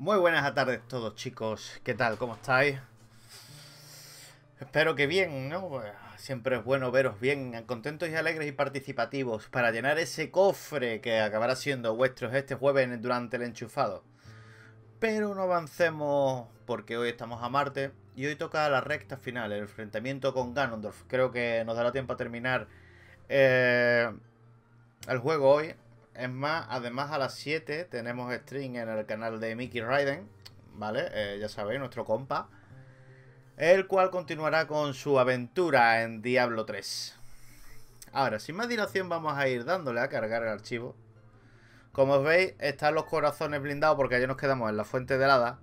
Muy buenas tardes todos chicos, ¿qué tal? ¿Cómo estáis? Espero que bien, ¿no? Siempre es bueno veros bien, contentos y alegres y participativos para llenar ese cofre que acabará siendo vuestros este jueves durante el enchufado. Pero no avancemos porque hoy estamos a Marte y hoy toca la recta final, el enfrentamiento con Ganondorf. Creo que nos dará tiempo a terminar eh, el juego hoy. Es más, además a las 7 tenemos stream en el canal de Mickey Raiden, ¿vale? Eh, ya sabéis, nuestro compa. El cual continuará con su aventura en Diablo 3. Ahora, sin más dilación vamos a ir dándole a cargar el archivo. Como veis, están los corazones blindados porque ayer nos quedamos en la fuente de hada.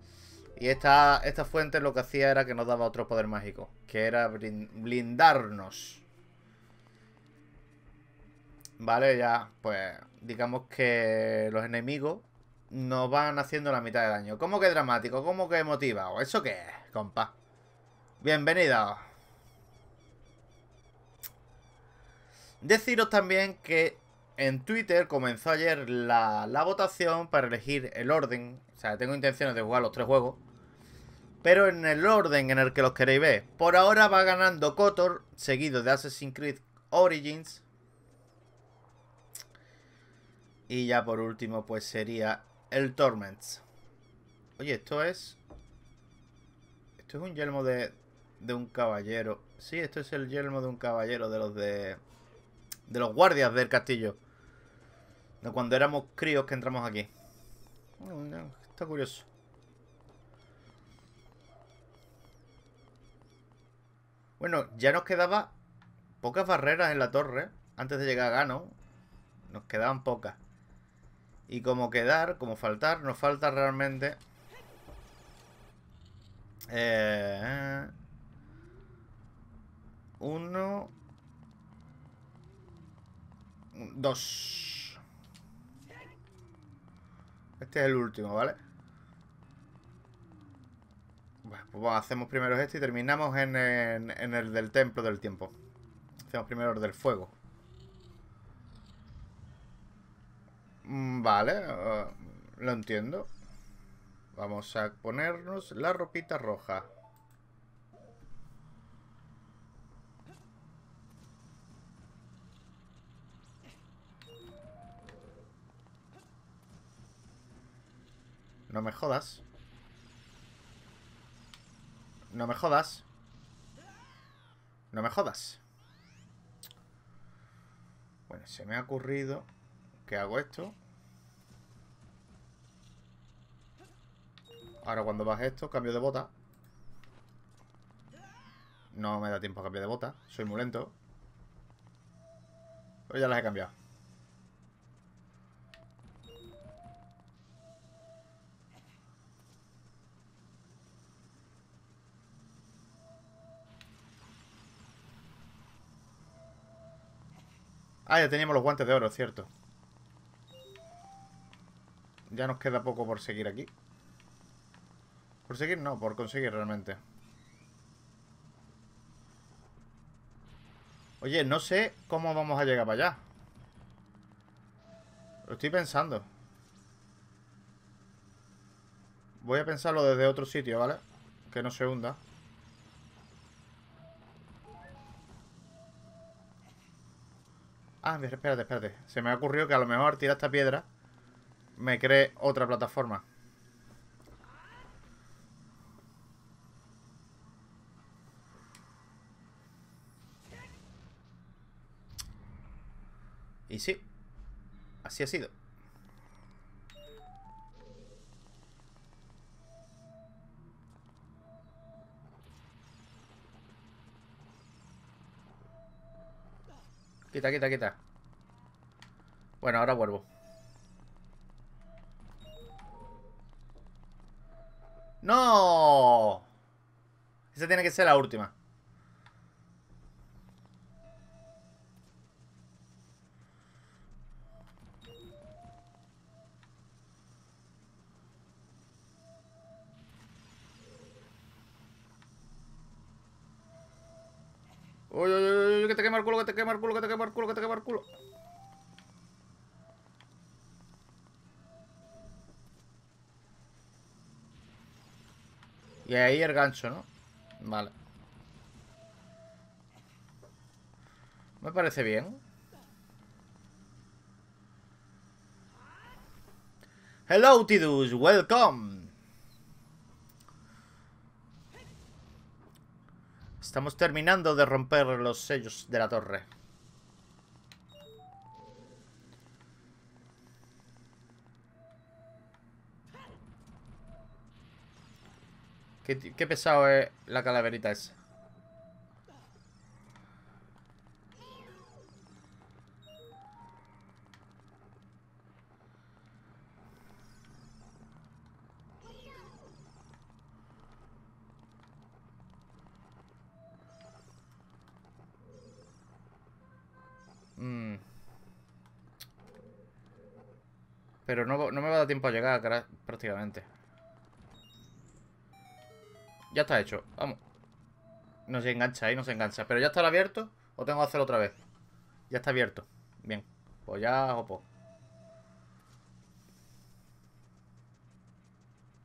Y esta, esta fuente lo que hacía era que nos daba otro poder mágico, que era blindarnos. Vale, ya, pues digamos que los enemigos nos van haciendo la mitad de daño. ¿Cómo que dramático? ¿Cómo que motivado? ¿Eso qué es, compa? Bienvenido. Deciros también que en Twitter comenzó ayer la, la, votación para elegir el orden. O sea, tengo intenciones de jugar los tres juegos. Pero en el orden en el que los queréis ver. Por ahora va ganando Kotor, seguido de Assassin's Creed Origins. Y ya por último, pues sería el Torments. Oye, esto es... Esto es un yelmo de, de un caballero. Sí, esto es el yelmo de un caballero de los de... De los guardias del castillo. De cuando éramos críos que entramos aquí. Está curioso. Bueno, ya nos quedaba pocas barreras en la torre antes de llegar a Gano. Nos quedaban pocas. Y como quedar, como faltar, nos falta realmente... Eh, uno... Dos. Este es el último, ¿vale? Bueno, pues hacemos primero este y terminamos en, en, en el del templo del tiempo. Hacemos primero el del fuego. Vale, uh, lo entiendo. Vamos a ponernos la ropita roja. No me jodas. No me jodas. No me jodas. Bueno, se me ha ocurrido que hago esto. Ahora cuando baje esto, cambio de bota. No me da tiempo a cambiar de bota. Soy muy lento. Pero ya las he cambiado. Ah, ya teníamos los guantes de oro, cierto. Ya nos queda poco por seguir aquí. Por seguir no, por conseguir realmente. Oye, no sé cómo vamos a llegar para allá. Lo estoy pensando. Voy a pensarlo desde otro sitio, ¿vale? Que no se hunda. Ah, espérate, espérate. Se me ha ocurrido que a lo mejor tirar esta piedra me cree otra plataforma. Y sí, así ha sido. Quita, quita, quita. Bueno, ahora vuelvo. ¡No! Esa tiene que ser la última. Uy, uy, uy, que te quema el culo, que te quema el culo, que te quema el culo, que te quema el culo. Y ahí el gancho, ¿no? Vale. Me parece bien. Hello, Tidus. Welcome. Estamos terminando de romper los sellos de la torre. Qué, pesado es la calaverita esa. Mm. Pero no, no me va a dar tiempo a llegar prácticamente. Ya está hecho. Vamos. No se engancha ahí, no se engancha. Pero ya está abierto o tengo que hacerlo otra vez. Ya está abierto. Bien. Pues ya opo.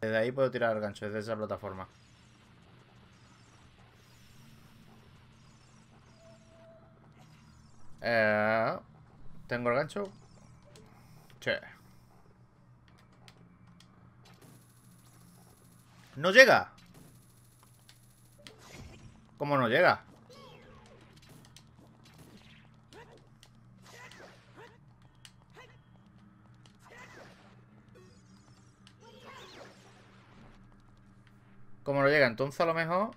Desde ahí puedo tirar el gancho, desde esa plataforma. Eh, ¿Tengo el gancho? Che. ¡No llega! ¿Cómo no llega? ¿Cómo no llega? Entonces a lo mejor...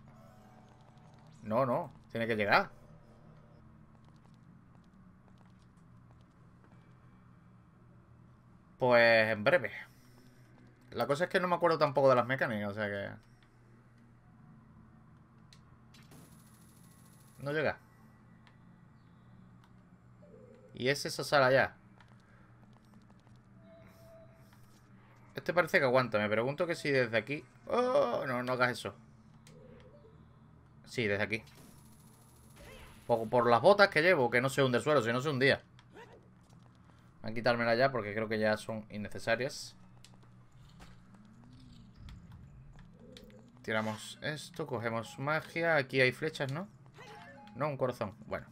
No, no. Tiene que llegar. Pues en breve. La cosa es que no me acuerdo tampoco de las mecánicas, o sea que... No llega. Y es esa sala ya. Este parece que aguanta. Me pregunto que si desde aquí... ¡Oh! No, no hagas eso. Sí, desde aquí. Por, por las botas que llevo, que no se hunde el suelo, si no se hundía. Voy a quitármela ya porque creo que ya son innecesarias. Tiramos esto, cogemos magia. Aquí hay flechas, ¿no? No, un corazón. Bueno.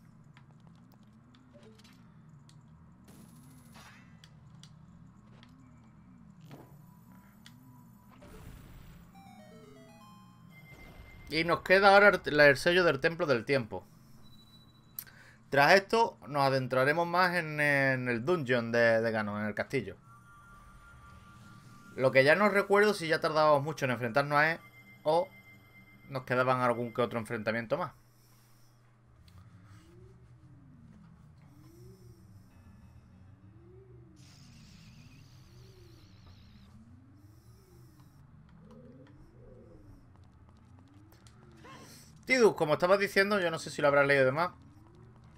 Y nos queda ahora el sello del Templo del Tiempo. Tras esto, nos adentraremos más en, el dungeon de, de Ganon, en el castillo. Lo que ya no recuerdo si ya tardábamos mucho en enfrentarnos a él o nos quedaban algún que otro enfrentamiento más. Tidus, como estabas diciendo, yo no sé si lo habrás leído demás.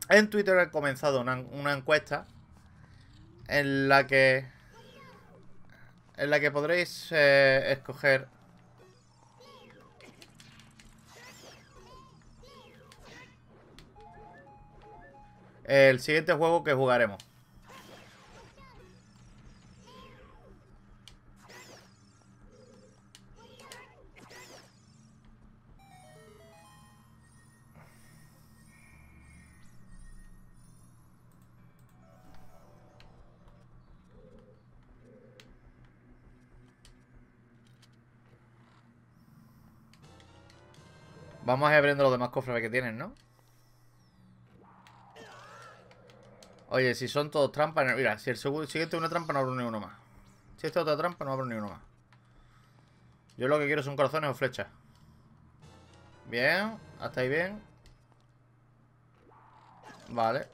En Twitter he comenzado una, encuesta en la que en la que podréis eh, escoger el siguiente juego que jugaremos. Vamos a ir abriendo los demás cofres que tienen, ¿no? Oye, si son todos trampas... Mira, si el siguiente es una trampa, no abro ni uno más. Si esta es otra trampa, no abro ni uno más. Yo lo que quiero son corazones o flechas. Bien, hasta ahí bien. Vale.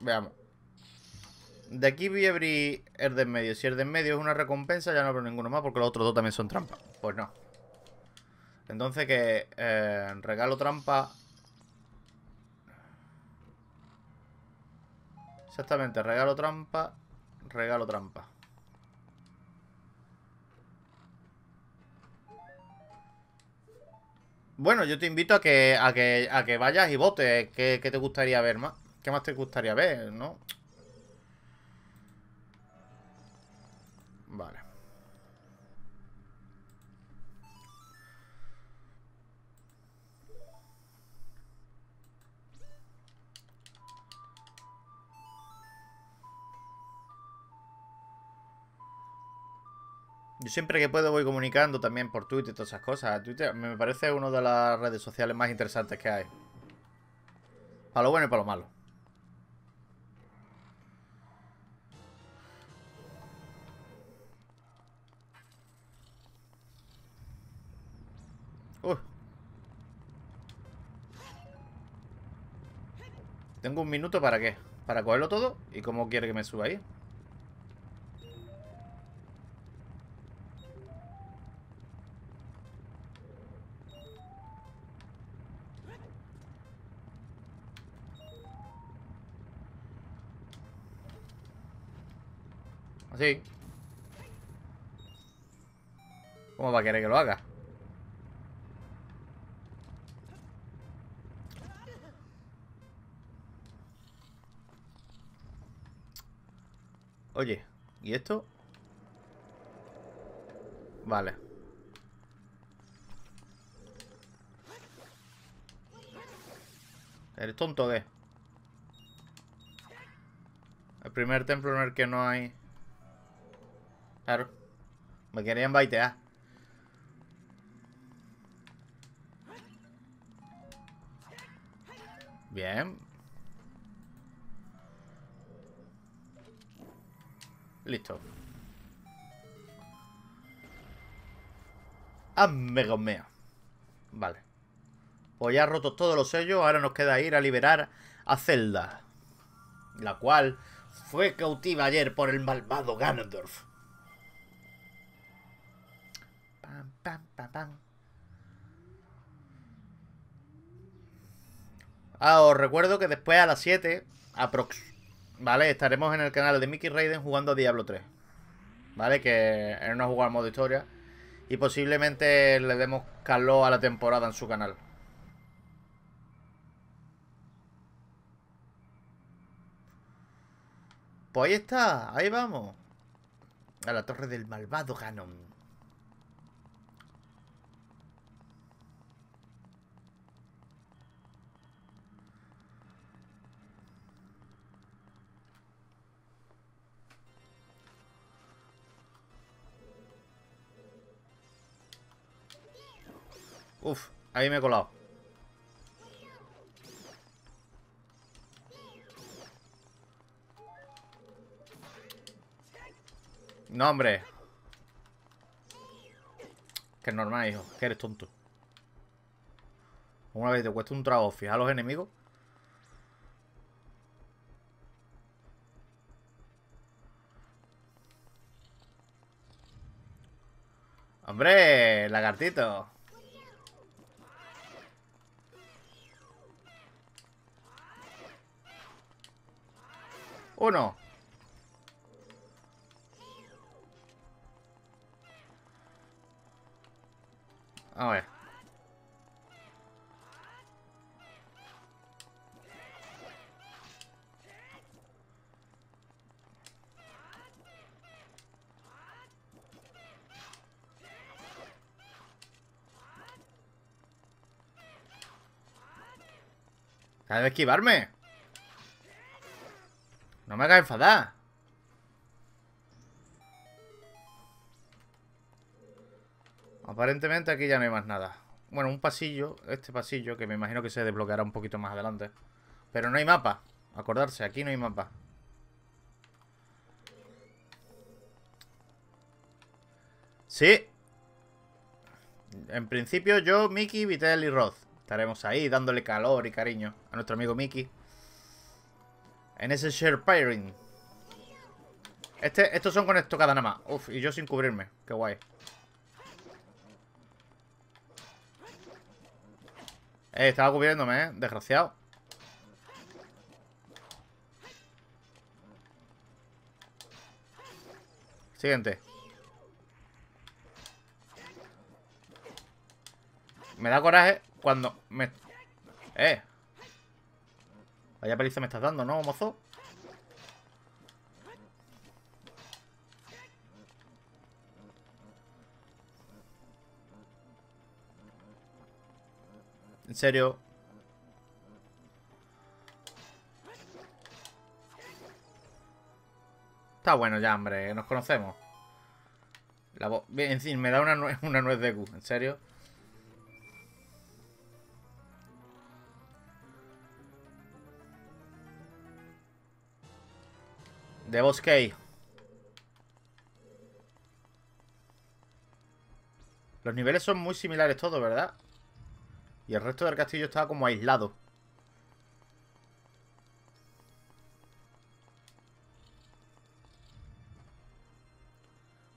Veamos. De aquí voy a abrir el de en medio. Si el de en medio es una recompensa, ya no abro ninguno más porque los otros dos también son trampas. Pues no. Entonces que eh, regalo trampa... Exactamente, regalo trampa, regalo trampa. Bueno, yo te invito a que, a que, a que vayas y votes. ¿Qué, ¿Qué te gustaría ver más? ¿Qué más te gustaría ver, no? Yo siempre que puedo voy comunicando también por Twitter y todas esas cosas. Twitter me parece una de las redes sociales más interesantes que hay. Para lo bueno y para lo malo. Uy. Tengo un minuto para qué? Para cogerlo todo. ¿Y cómo quiere que me suba ahí? Así. ¿Cómo va a querer que lo haga? Oye, ¿y esto? Vale. ¿Eres tonto qué? El primer templo en el que no hay... Claro. Me querían baitear. Bien. Listo. Amegomea. Vale. Pues ya roto todos los sellos. Ahora nos queda ir a liberar a Zelda. La cual fue cautiva ayer por el malvado Ganondorf. Pam, pam, pam. Ah, os recuerdo que después a las 7, aprox, ¿vale? Estaremos en el canal de Mickey Raiden jugando a Diablo 3. ¿Vale? Que ha jugado al modo historia. Y posiblemente le demos calor a la temporada en su canal. Pues ahí está, ahí vamos. A la torre del malvado Ganon. Uf, ahí me he colado. No, hombre. Que es normal, hijo. Que eres tonto. Una vez te cuesta un trago fijar a los enemigos. Hombre, lagartito. Uno. A ver. De esquivarme. No me hagas enfadar. Aparentemente aquí ya no hay más nada. Bueno, un pasillo, este pasillo, que me imagino que se desbloqueará un poquito más adelante. Pero no hay mapa. Acordarse, aquí no hay mapa. Sí. En principio yo, Mickey, Vitel y Roth. Estaremos ahí dándole calor y cariño a nuestro amigo Mickey. En ese share pairing. Este, estos son con estocada nada más. Uf, y yo sin cubrirme. Qué guay. Eh, estaba cubriéndome, eh. Desgraciado. Siguiente. Me da coraje cuando me... Eh. Vaya paliza me estás dando, ¿no, mozo? En serio. Está bueno ya, hombre. Nos conocemos. La Bien, en fin, me da una, una nuez de Q, ¿en serio? De bosque Los niveles son muy similares todos, ¿verdad? Y el resto del castillo estaba como aislado.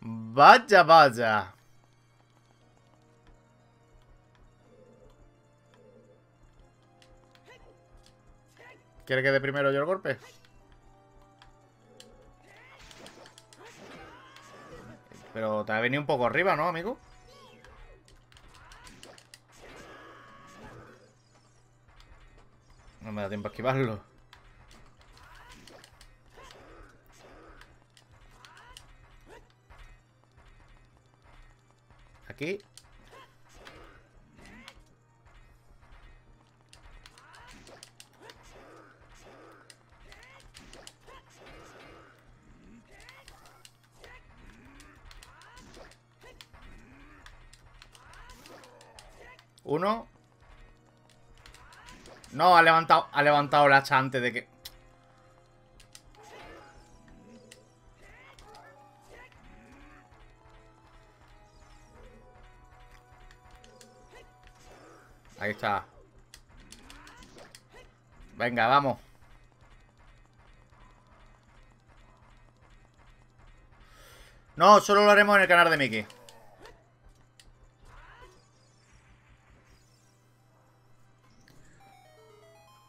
Vaya, vaya. ¿Quiere que dé primero yo el golpe? Pero te ha venido un poco arriba, ¿no, amigo? No me da tiempo a esquivarlo. Aquí. Uno. No, ha levantado, ha levantado la hacha antes de que... Ahí está. Venga, vamos. No, solo lo haremos en el canal de Mickey.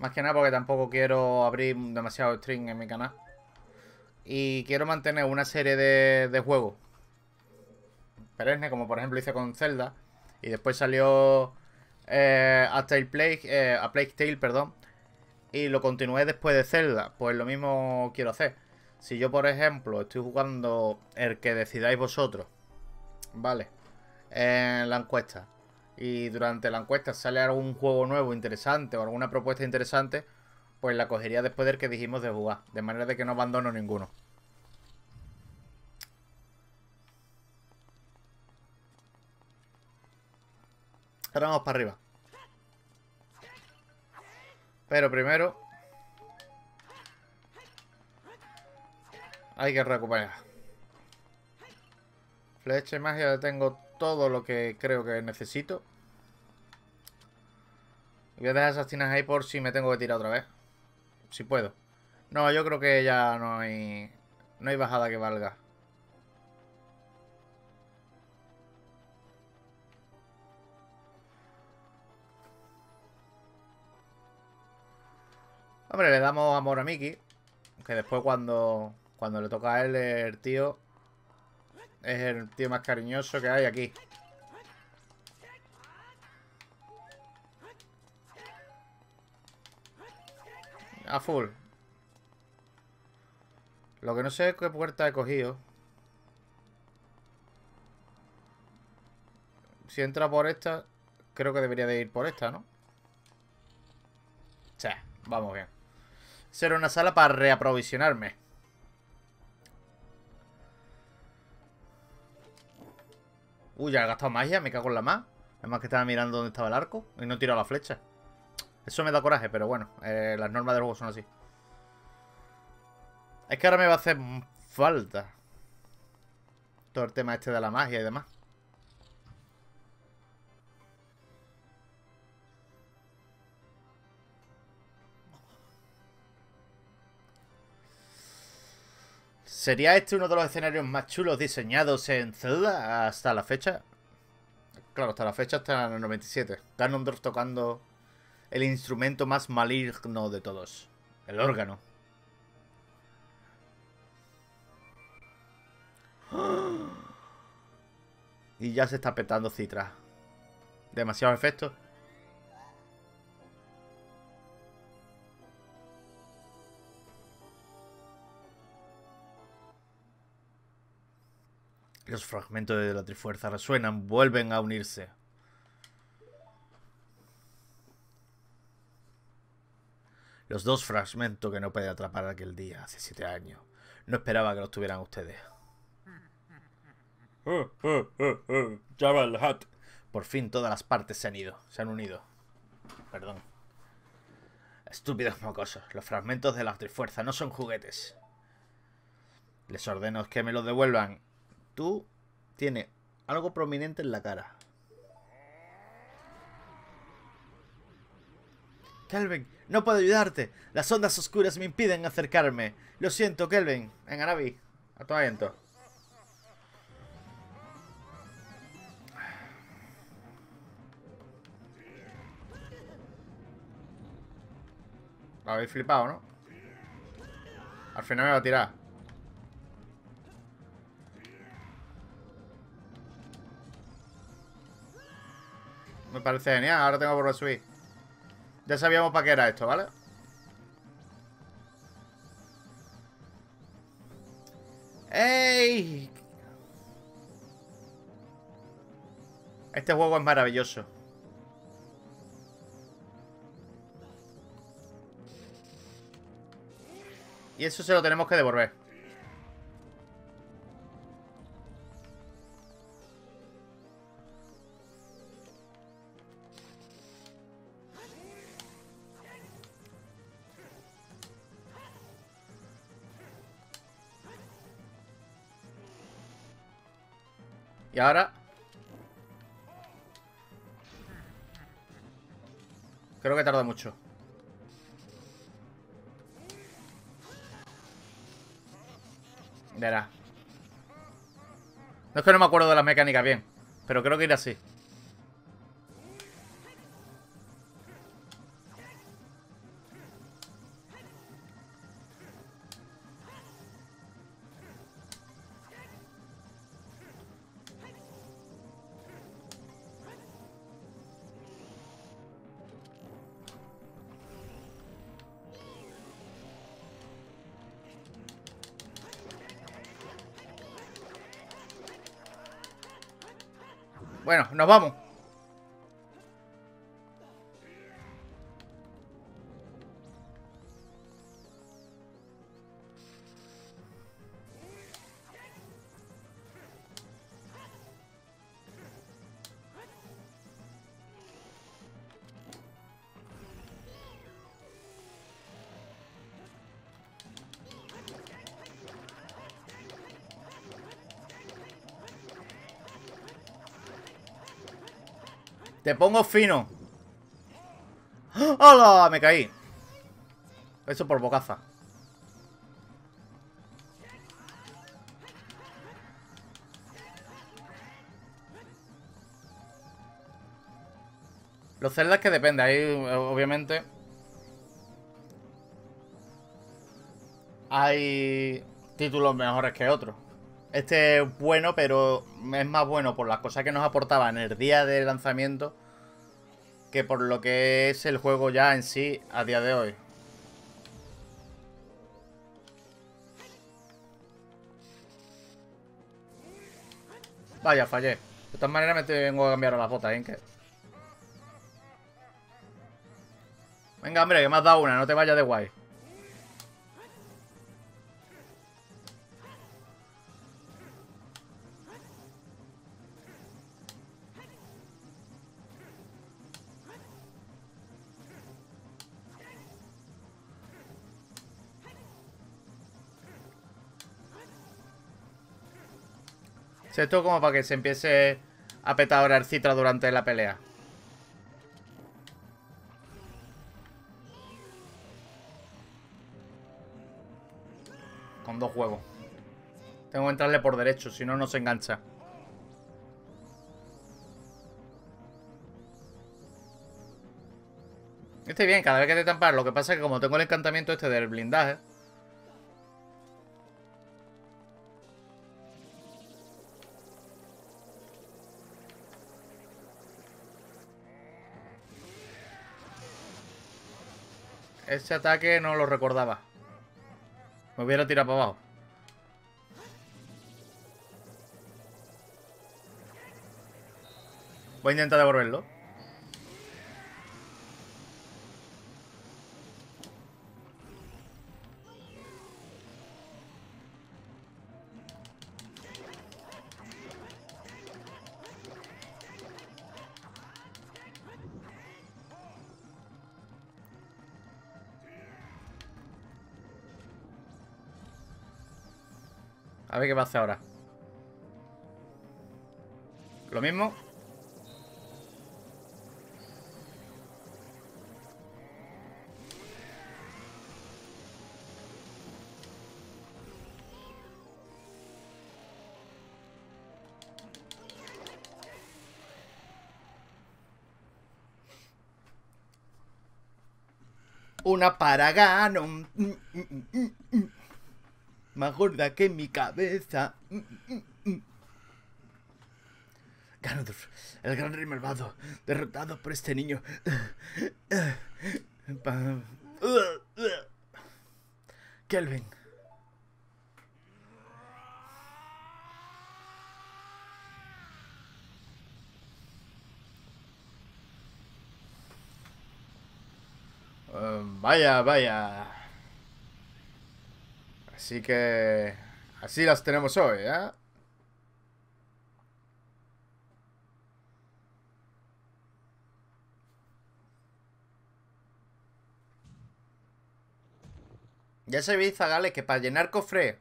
Más que nada porque tampoco quiero abrir demasiado string en mi canal. Y quiero mantener una serie de, de juegos perenne, como por ejemplo hice con Zelda. Y después salió eh, a, Tale eh, a Plague Tale, perdón. Y lo continué después de Zelda. Pues lo mismo quiero hacer. Si yo, por ejemplo, estoy jugando el que decidáis vosotros, ¿vale? En la encuesta y durante la encuesta sale algún juego nuevo interesante o alguna propuesta interesante, pues la cogería después del que dijimos de jugar, de manera de que no abandono ninguno. Ahora vamos para arriba. Pero primero... Hay que recuperar. Flecha y magia tengo todo lo que creo que necesito. Voy a dejar esas tinas ahí por si me tengo que tirar otra vez. Si puedo. No, yo creo que ya no hay... No hay bajada que valga. Hombre, le damos amor a Mickey. Que después cuando, cuando le toca a él, el tío es el tío más cariñoso que hay aquí. A full. Lo que no sé es qué puerta he cogido. Si entra por esta, creo que debería de ir por esta, ¿no? Sí, vamos bien. Será una sala para reaprovisionarme. Uy, ya he gastado magia, me cago en la más. Además que estaba mirando dónde estaba el arco y no he tirado la flecha. Eso me da coraje, pero bueno, eh, las normas del juego son así. Es que ahora me va a hacer falta todo el tema este de la magia y demás. ¿Sería este uno de los escenarios más chulos diseñados en Zelda hasta la fecha? Claro, hasta la fecha, hasta el 97. Ganondorf tocando el instrumento más maligno de todos. El órgano. Y ya se está petando Citra. Demasiado efecto. Los fragmentos de la Trifuerza resuenan, vuelven a unirse. Los dos fragmentos que no puede atrapar aquel día, hace siete años. No esperaba que los tuvieran ustedes. Jabba el Hutt. Por fin todas las partes se han ido, se han unido. Perdón. Estúpidos mocosos, los fragmentos de la trifuerza no son juguetes. Les ordeno que me los devuelvan. Tú tienes algo prominente en la cara. Kelvin, no puedo ayudarte. Las ondas oscuras me impiden acercarme. Lo siento, Kelvin. Venga, Navi. A tu aliento. Lo habéis flipado, ¿no? Al final me va a tirar. Me parece genial. Ahora tengo por subir. Ya sabíamos para qué era esto, ¿vale? ¡Ey! Este juego es maravilloso. Y eso se lo tenemos que devolver. Y ahora... Creo que tarda mucho. Verá. No es que no me acuerdo de las mecánicas bien, pero creo que irá así. Bueno, nos vamos. Te pongo fino. ¡Hola! Me caí. Eso por bocaza. Los celdas que depende, ahí obviamente hay títulos mejores que otros. Este es bueno, pero es más bueno por las cosas que nos aportaba en el día de lanzamiento que por lo que es el juego ya en sí a día de hoy. Vaya, fallé. De todas maneras me tengo que cambiar a las botas, ¿eh? Venga, hombre, que me has dado una, no te vayas de guay. Esto como para que se empiece a petar ahora el Citra durante la pelea. Con dos juegos. Tengo que entrarle por derecho, si no, no se engancha. Estoy bien, cada vez que te tampar. Lo que pasa es que como tengo el encantamiento este del blindaje... Ese ataque no lo recordaba. Me hubiera tirado para abajo. Voy a intentar devolverlo. A ver qué va a hacer ahora. Lo mismo. Una paragano. Mm, mm, mm, Más gorda que mi cabeza. Ganondorf, el gran rey malvado, derrotado por este niño. Kelvin. Um, vaya, vaya. Así que... Así las tenemos hoy, ¿eh? Ya sabéis, Zagales, que para llenar cofre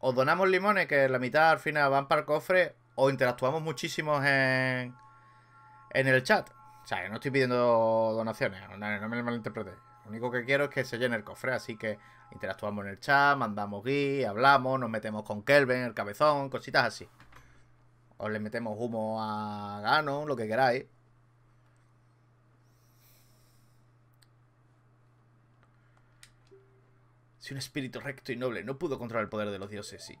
os donamos limones, que la mitad al final van para el cofre, o interactuamos muchísimo en, en el chat. O sea, que no estoy pidiendo donaciones, no, no me malinterpretéis. Lo único que quiero es que se llene el cofre, así que interactuamos en el chat, mandamos gui, hablamos, nos metemos con Kelvin, el cabezón, cositas así. O le metemos humo a Gano, lo que queráis. Si un espíritu recto y noble no pudo controlar el poder de los dioses, sí.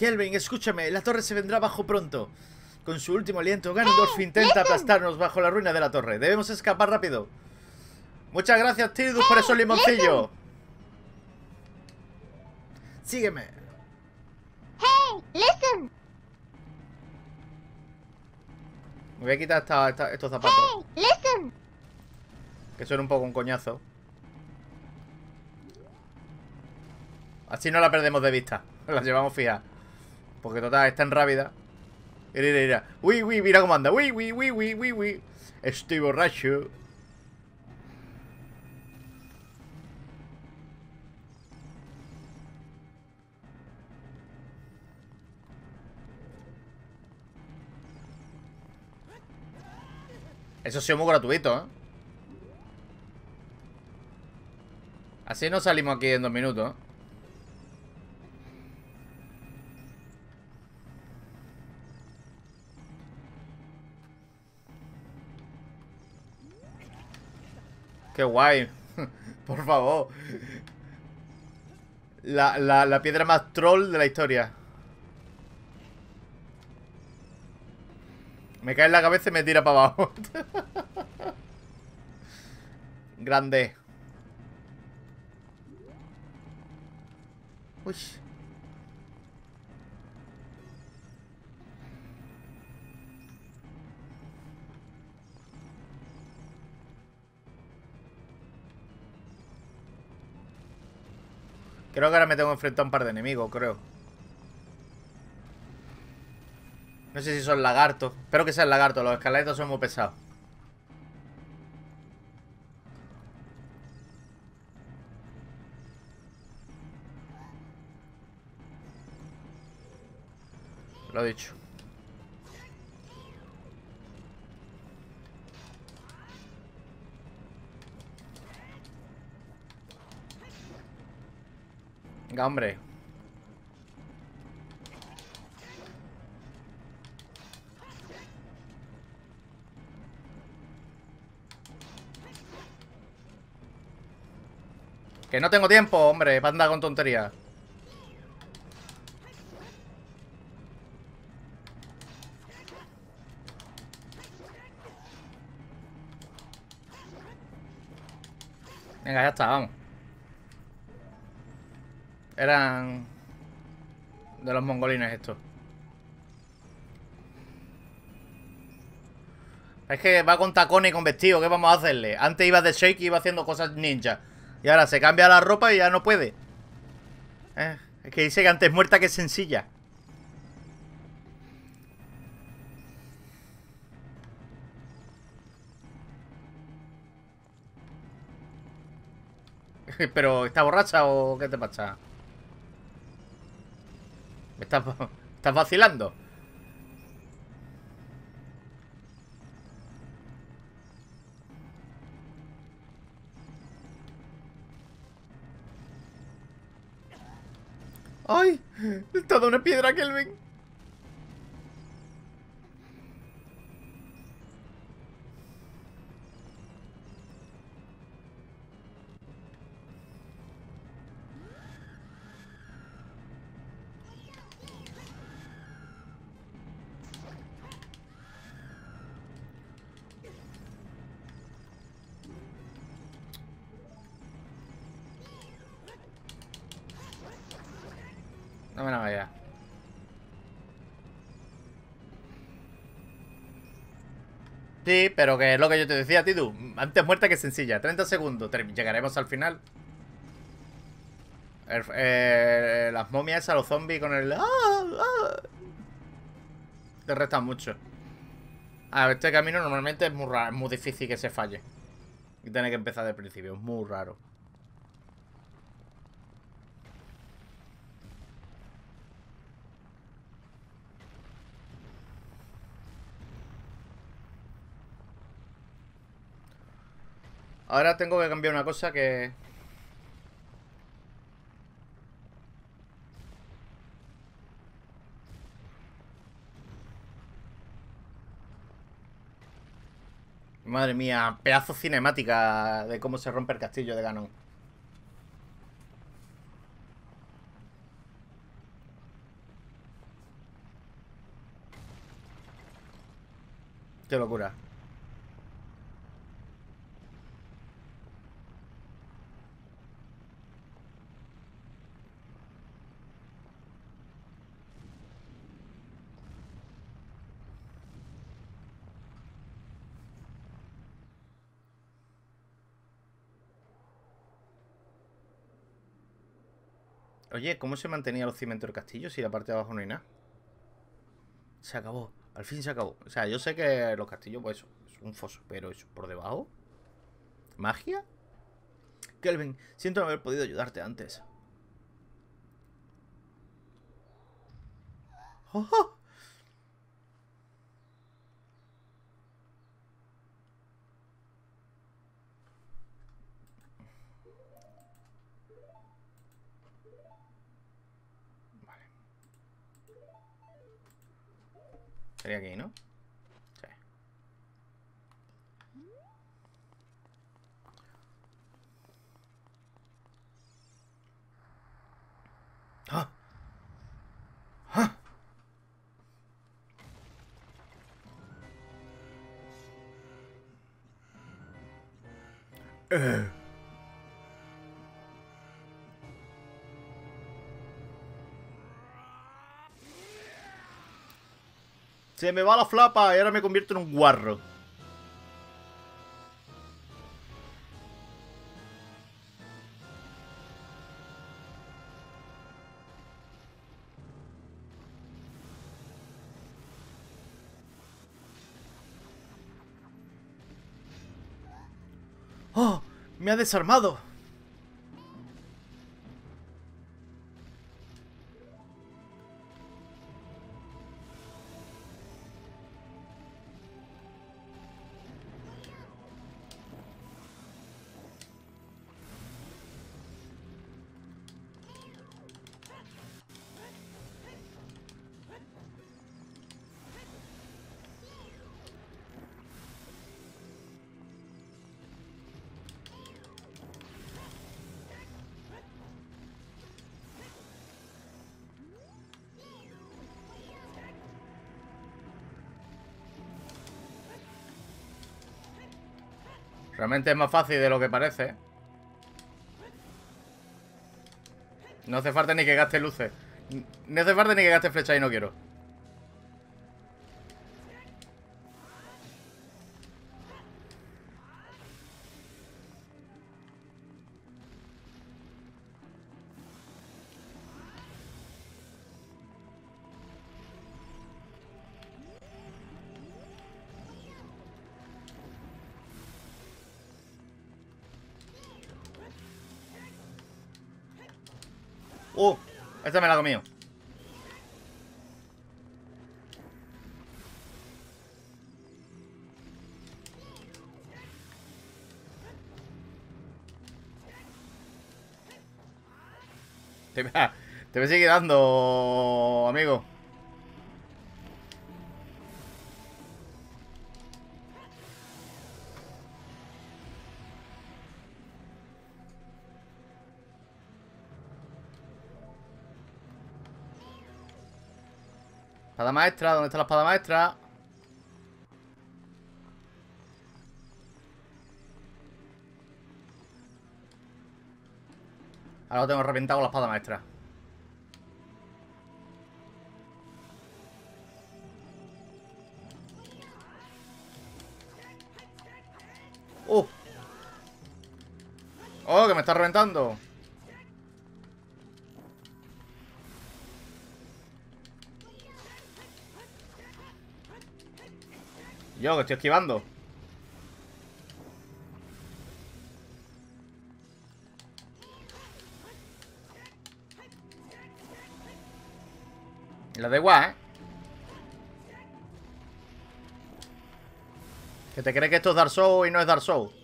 Kelvin, escúchame, la torre se vendrá abajo pronto. Con su último aliento, Ganondorf intenta aplastarnos bajo la ruina de la torre. Debemos escapar rápido. Muchas gracias, Tidus, por esos limoncillos. Sígueme. Hey, listen. Me voy a quitar estos zapatos. Hey, listen. Que son un poco un coñazo. Así no la perdemos de vista. La llevamos fija. Porque total, está en rápida. Mira, mira. Uy, uy, mira cómo anda. Uy, uy, uy, uy, uy, uy. Estoy borracho. Eso ha sido muy gratuito, ¿eh? Así no salimos aquí en dos minutos, ¿eh? Qué guay. Por favor. La, la, la piedra más troll de la historia. Me cae en la cabeza y me tira para abajo. Grande. Uy. Creo que ahora me tengo que enfrentar a un par de enemigos, creo. No sé si son lagartos. Espero que sean lagartos. Los esqueletos son muy pesados. Lo he dicho. Hombre. Que no tengo tiempo, hombre, para andar con tonterías. Venga, ya está, vamos. Eran de los mongolines estos. Es que va con tacones y con vestido, ¿qué vamos a hacerle? Antes iba de shake y iba haciendo cosas ninja. Y ahora se cambia la ropa y ya no puede. Eh, es que dice que antes muerta que sencilla. ¿Pero está borracha o qué te pasa? ¿Estás, vacilando? ¡Ay! ¡Está dando una piedra, Kelvin! Sí, pero que es lo que yo te decía, Titu. Antes muerta que sencilla. 30 segundos. Llegaremos al final. Eh, las momias a los zombies con el... ¡Ah! ¡Ah! Te restan mucho. A ver, este camino normalmente es muy raro, es muy difícil que se falle. Y tiene que empezar de principio, es muy raro. Ahora tengo que cambiar una cosa que... Madre mía, pedazo cinemática de cómo se rompe el castillo de Ganon. Qué locura. Oye, ¿cómo se mantenía los cimientos del castillo si la parte de abajo no hay nada? Se acabó. Al fin se acabó. O sea, yo sé que los castillos, pues eso, es un foso, pero eso, por debajo. ¿Magia? Kelvin, siento no haber podido ayudarte antes. ¡Oh! Sería aquí, ¿no? Sí. ¡Ah! ¡Ah! Eh. Se me va la flapa y ahora me convierto en un guarro. ¡Oh! ¡Me ha desarmado! Realmente es más fácil de lo que parece. No hace falta ni que gaste luces. No hace falta ni que gaste flecha y no quiero. Esta me la ha comido. Te me, te me sigue dando, amigo. Espada maestra, ¿dónde está la espada maestra? Ahora lo tengo reventado la espada maestra. ¡Uh! ¡Oh, que me está reventando! Yo, que estoy esquivando. La da igual, ¿eh? Que te crees que esto es Dark Souls y no es Dark Souls.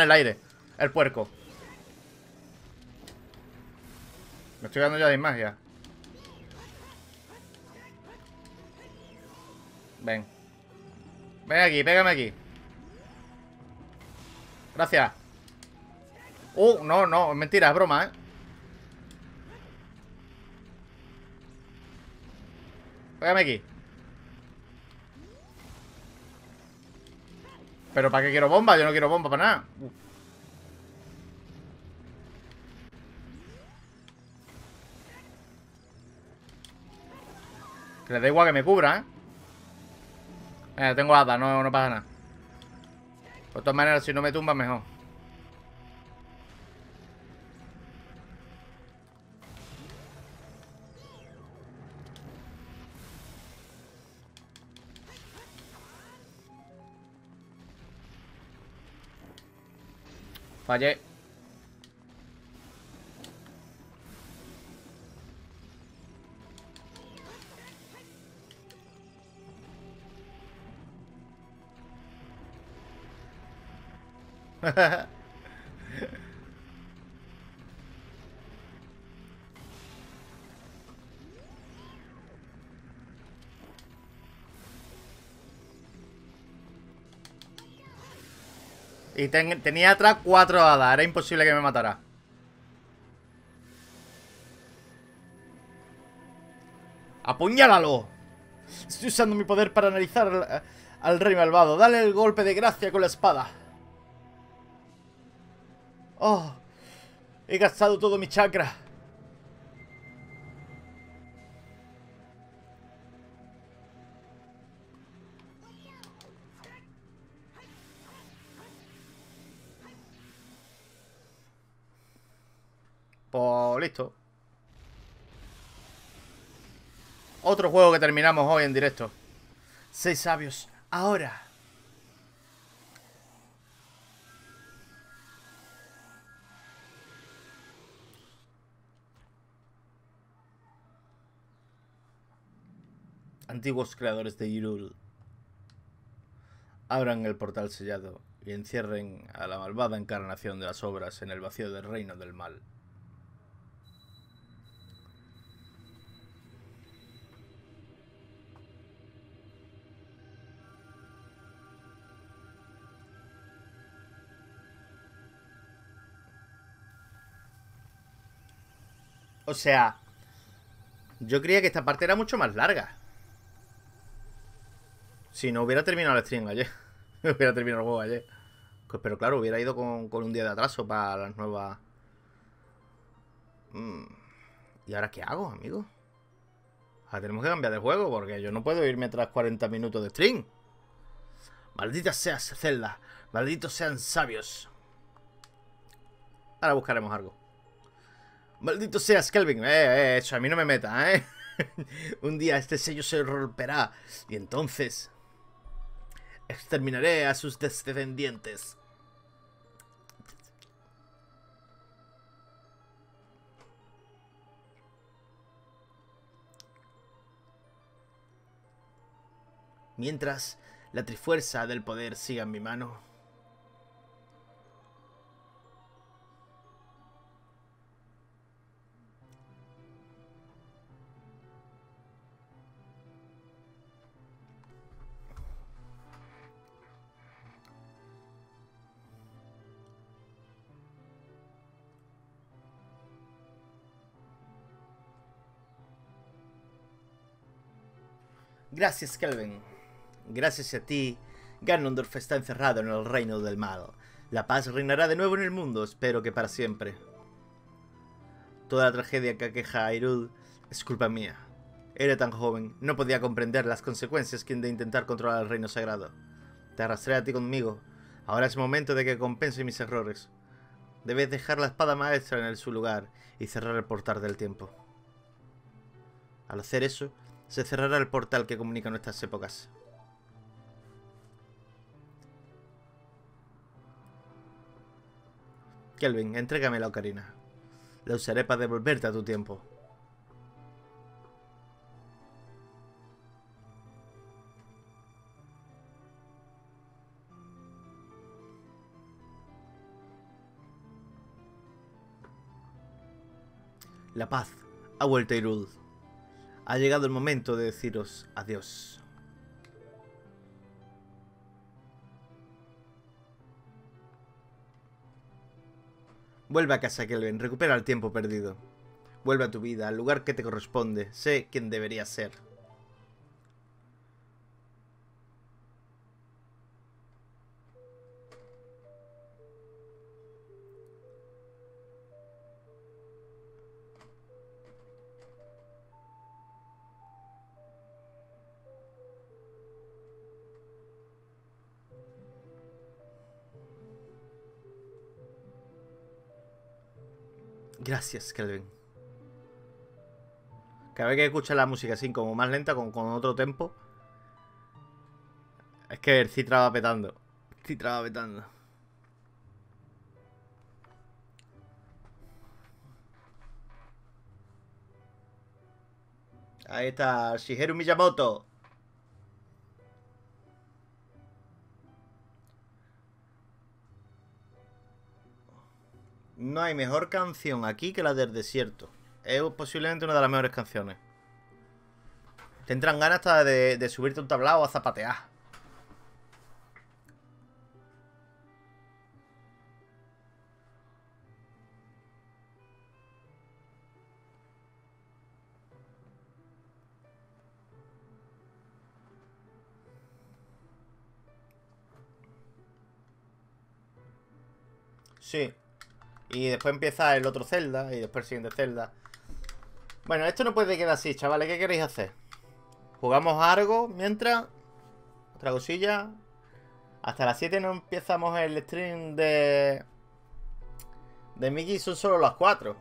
En el aire. El puerco. Me estoy dando ya de magia. Ven. Ven aquí, pégame aquí. Gracias. Uh, no, no, es mentira, es broma, ¿eh? Pégame aquí. ¿Pero para qué quiero bomba? Yo no quiero bomba para nada. Que le da igual que me cubra, ¿eh? Eh, tengo hada, no, no pasa nada. De todas maneras, si no me tumba, mejor. Fallé. Y tenía atrás cuatro hadas. Era imposible que me matara. ¡Apuñálalo! Estoy usando mi poder para analizar al, al rey malvado. Dale el golpe de gracia con la espada. Oh, he gastado todo mi chakra. Pues listo. Otro juego que terminamos hoy en directo. Seis sabios. Ahora. Antiguos creadores de Hyrule. Abran el portal sellado y encierren a la malvada encarnación de las obras en el vacío del reino del mal. O sea, yo creía que esta parte era mucho más larga. Si no hubiera terminado el stream ayer. hubiera terminado el juego ayer. Pues, pero claro, hubiera ido con, un día de atraso para las nuevas... Mm. ¿Y ahora qué hago, amigo? Ahora tenemos que cambiar de juego porque yo no puedo irme tras 40 minutos de stream. Malditas seas, Zelda. Malditos sean sabios. Ahora buscaremos algo. Maldito seas, Kelvin. Eh, eh, eso a mí no me meta, ¿eh? Un día este sello se romperá y entonces exterminaré a sus descendientes. Mientras la trifuerza del poder siga en mi mano. Gracias, Kelvin. Gracias a ti, Ganondorf está encerrado en el reino del mal. La paz reinará de nuevo en el mundo, espero que para siempre. Toda la tragedia que aqueja a Hyrule es culpa mía. Era tan joven, no podía comprender las consecuencias de intentar controlar el reino sagrado. Te arrastré a ti conmigo. Ahora es momento de que compense mis errores. Debes dejar la espada maestra en su lugar y cerrar el portal del tiempo. Al hacer eso, se cerrará el portal que comunica nuestras épocas. Kelvin, entrégame la ocarina. La usaré para devolverte a tu tiempo. La paz ha vuelto a Irul. Ha llegado el momento de deciros adiós. Vuelve a casa, Kelvin. Recupera el tiempo perdido. Vuelve a tu vida, al lugar que te corresponde. Sé quién deberías ser. Gracias, Kelvin. Cada vez que escuchas la música así como más lenta, con, con otro tempo. Es que el Citra va petando. Citra va petando. Ahí está, Shigeru Miyamoto. No hay mejor canción aquí que la del desierto. Es posiblemente una de las mejores canciones. Te entran ganas hasta de, de subirte un tablao a zapatear. Sí. Y después empieza el otro Zelda y después el siguiente Zelda. Bueno, esto no puede quedar así, chavales. ¿Qué queréis hacer? ¿Jugamos algo mientras? Otra cosilla. Hasta las 7 no empezamos el stream de... De Mickey, son solo las 4.